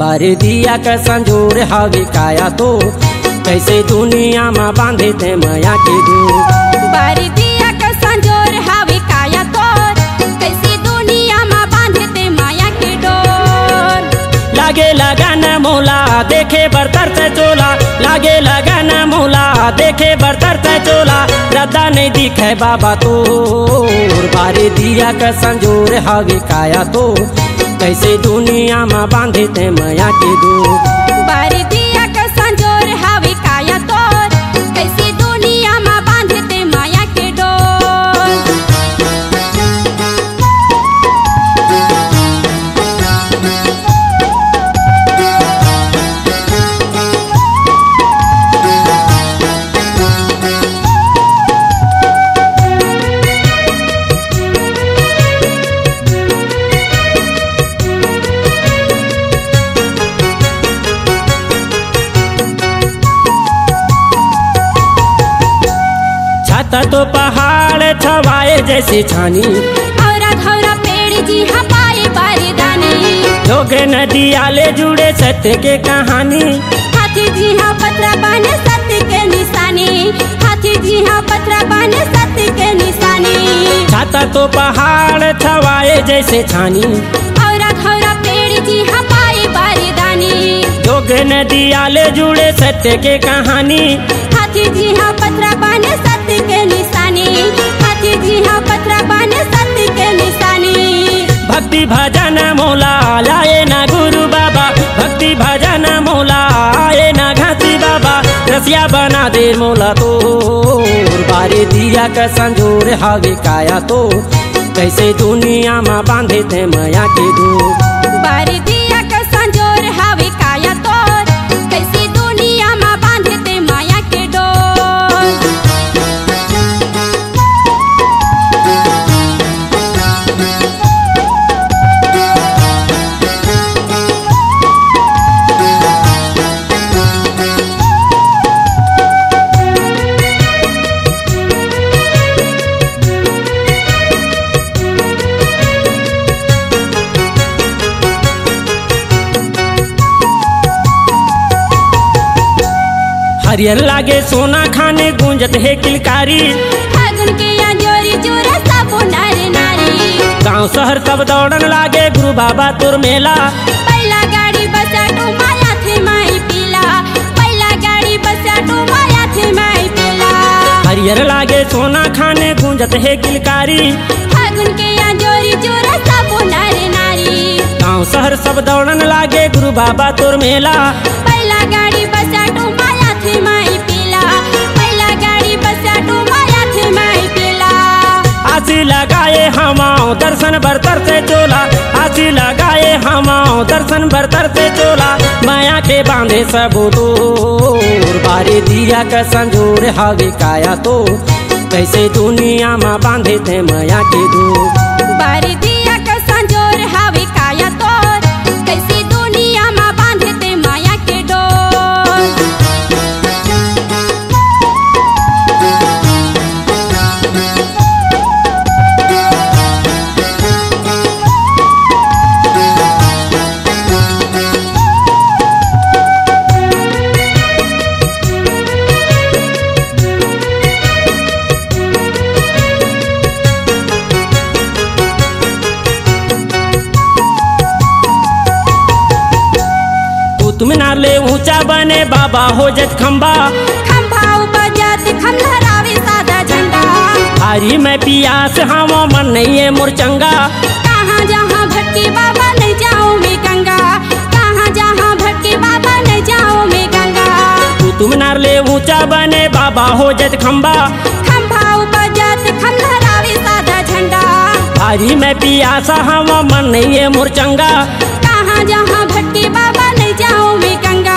बारे दिया का संजोर हवे काया तो कैसे दुनिया में बांधे थे माया के बारी दिया का संजोर हावे काया तोर कैसे दुनिया में बांधते माया के डोर। लागे लगन मोला देखे बरतर से चोला। लागे लगन मोला देखे बरतर से चोला। रद्दा नहीं दिखे बाबा तो बारे दिया का संजोर हवे काया तो कैसे दुनिया में बांधे थे माया के दूध बारी छाता तो पहाड़ छवाए जैसे छानी। औरा धौरा पेड़ जी पाए दानी लोग नदी आले जुड़े सत्य के कहानी। हाथी जी हाँ पत्रा बने सत्य के निशानी। हाथी जी हाँ पत्रा बने सत्य के निशानी। छाता तो पहाड़ छवाए जैसे छानी। औरा धौरा पेड़ जी हाँ पाए बारी दानी लोग नदी आले जुड़े सत्य के कहानी। हाथी जी हाँ पत्रा रसिया बना दे मोला तो। बारे दिया का संजोर हवे काया तो। कैसे दुनिया में बांधे थे माया के दो। बारे दिया का हरियर लागे सोना खाने गूंजत है किलकारी। गाँव शहर सब दौड़न लागे गुरु बाबा तुर मेला। पहला गाड़ी बसा माया थे माई पीला। पहला गाड़ी बसा माया थे माई पीला। हरियर लागे सोना खाने गूंजत है किलकारी। फागुन के या जोरी जोरा सबो नारी नारी। गाँव शहर सब दौड़न लागे गुरु बाबा तुर मेला। पहला गाड़ी आसी लगाए हमाओ, दर्शन बरतर से चोला। आसी लगाए हमाओ, दर्शन बरतर से चोला। माया के बांधे सब दूर बारे दिया का संजोर हवे काया तो। कैसे दुनिया माँ बांधे थे माया के दूर बारी तुम नाले ऊँचा बने बाबा हो जत खंबा। खम्बा खंभा बजात खंडरावे सादा झंडा। हारी में पियास हम मन नहीं है मुरचंगा। कहाँ जहाँ भटके बाबा नहीं जाओ मैं गंगा। कहाँ जहाँ भटके बाबा नहीं जाओ मैं गंगा। तू तुम नाले ऊँचा बने बाबा हो जत खम्बा खंभा बजात खंडरावे सादा झंडा। हारी में पियासा हम मन नहीं है मुरचंगा। कहाँ जहाँ भटके बाबा जाओ मैं गंगा।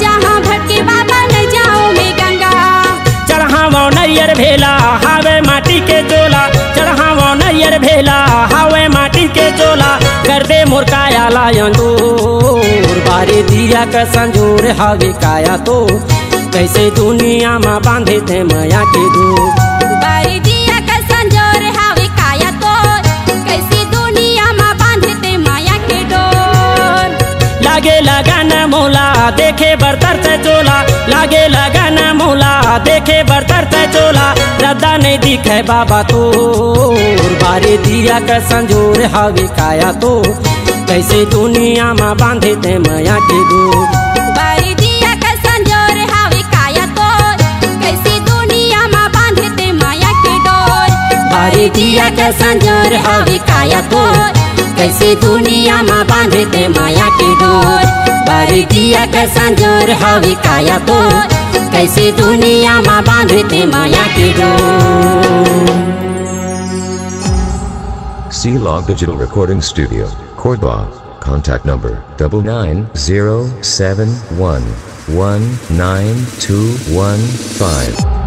जहाँ भटके बाबा नहीं जाओ मैं गंगा। चढ़ावो नैयर भेला, हावे माटी के चोला। चढ़ावो नैयर भेला, हावे माटी के चोला। कर दे मोर काया लायन बारे दिया का संजोर हावे काया तो कैसे दुनिया में बांधे थे माया के दूर। लागे लगन मोला देखे बर्तर से चोला। लागे लगन मोला देखे बर्तर से चोला। रद्दा नहीं दिखे बाबा तो बारे दिया का संजोर हवे काया तो। कैसे दुनिया में बांधे ते माया के दूर। बारी दिया का संजोर हावे काया तोर कैसे दुनिया माँ बांधे ते माया की डोर बारी दिया कैसा ज़ोर, हावी काया तो कैसे दुनिया माँ बांधे ते माया की डोर सी log digital recording studio Korba contact number double nine zero seven one one nine two one five